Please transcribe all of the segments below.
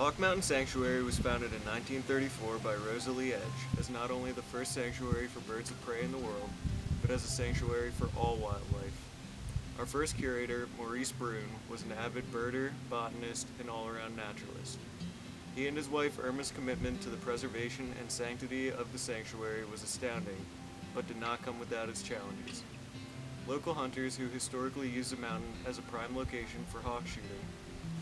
Hawk Mountain Sanctuary was founded in 1934 by Rosalie Edge as not only the first sanctuary for birds of prey in the world, but as a sanctuary for all wildlife. Our first curator, Maurice Broun, was an avid birder, botanist, and all-around naturalist. He and his wife Irma's commitment to the preservation and sanctity of the sanctuary was astounding, but did not come without its challenges. Local hunters who historically used the mountain as a prime location for hawk shooting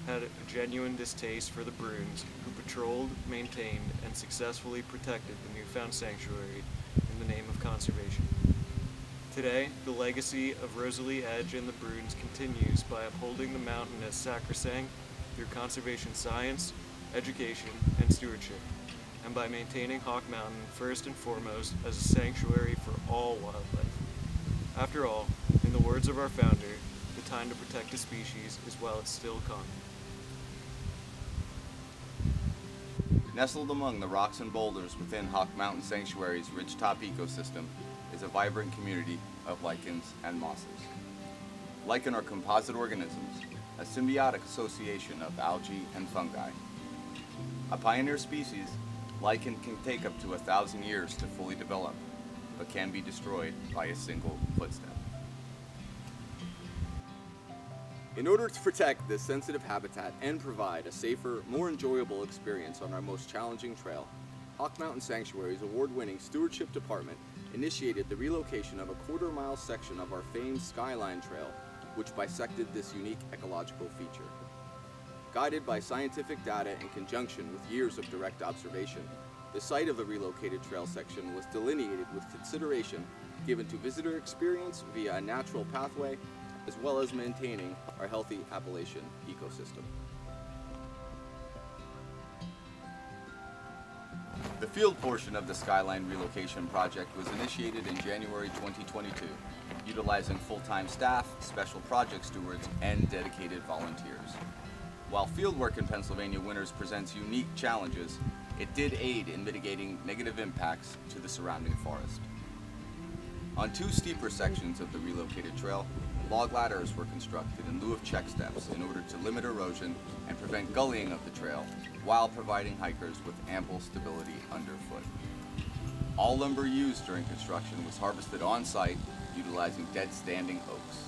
had a genuine distaste for the Brouns, who patrolled, maintained, and successfully protected the newfound sanctuary in the name of conservation. Today, the legacy of Rosalie Edge and the Brouns continues by upholding the mountain as sacrosanct through conservation science, education, and stewardship, and by maintaining Hawk Mountain first and foremost as a sanctuary for all wildlife. After all, in the words of our founder, the time to protect a species is while it's still coming. Nestled among the rocks and boulders within Hawk Mountain Sanctuary's ridgetop ecosystem is a vibrant community of lichens and mosses. Lichen are composite organisms, a symbiotic association of algae and fungi. A pioneer species, lichen can take up to a thousand years to fully develop, but can be destroyed by a single footstep. In order to protect this sensitive habitat and provide a safer, more enjoyable experience on our most challenging trail, Hawk Mountain Sanctuary's award-winning stewardship department initiated the relocation of a quarter mile section of our famed Skyline Trail, which bisected this unique ecological feature. Guided by scientific data in conjunction with years of direct observation, the site of the relocated trail section was delineated with consideration given to visitor experience via a natural pathway as well as maintaining our healthy Appalachian ecosystem. The field portion of the Skyline relocation project was initiated in January 2022, utilizing full-time staff, special project stewards, and dedicated volunteers. While fieldwork in Pennsylvania winters presents unique challenges, it did aid in mitigating negative impacts to the surrounding forest. On two steeper sections of the relocated trail, log ladders were constructed in lieu of check steps in order to limit erosion and prevent gullying of the trail while providing hikers with ample stability underfoot. All lumber used during construction was harvested on site utilizing dead standing oaks.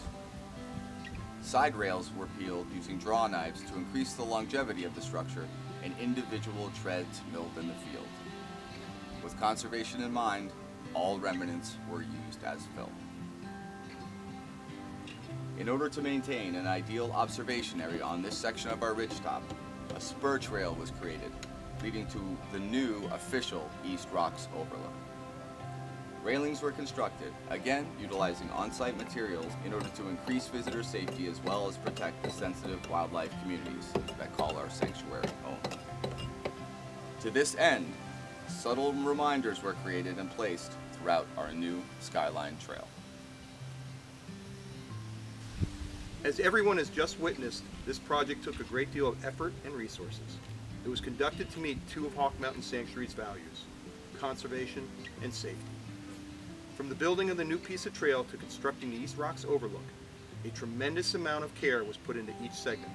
Side rails were peeled using draw knives to increase the longevity of the structure and individual treads milled in the field. With conservation in mind, all remnants were used as fill. In order to maintain an ideal observation area on this section of our ridgetop, a spur trail was created, leading to the new official East Rocks Overlook. Railings were constructed, again utilizing on-site materials in order to increase visitor safety as well as protect the sensitive wildlife communities that call our sanctuary home. To this end, subtle reminders were created and placed throughout our new Skyline Trail. As everyone has just witnessed, this project took a great deal of effort and resources. It was conducted to meet two of Hawk Mountain Sanctuary's values, conservation and safety. From the building of the new piece of trail to constructing the East Rocks Overlook, a tremendous amount of care was put into each segment,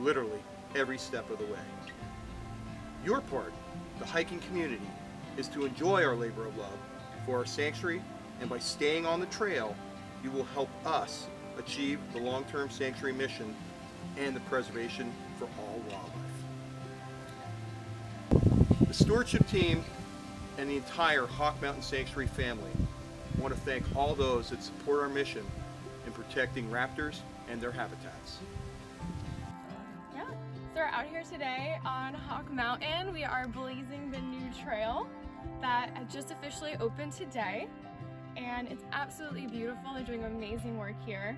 literally every step of the way. Your part, the hiking community, is to enjoy our labor of love for our sanctuary, and by staying on the trail, you will help us achieve the long-term sanctuary mission and the preservation for all wildlife. The stewardship team and the entire Hawk Mountain Sanctuary family want to thank all those that support our mission in protecting raptors and their habitats. Yeah, so we're out here today on Hawk Mountain. We are blazing the new trail that just officially opened today and it's absolutely beautiful. They're doing amazing work here.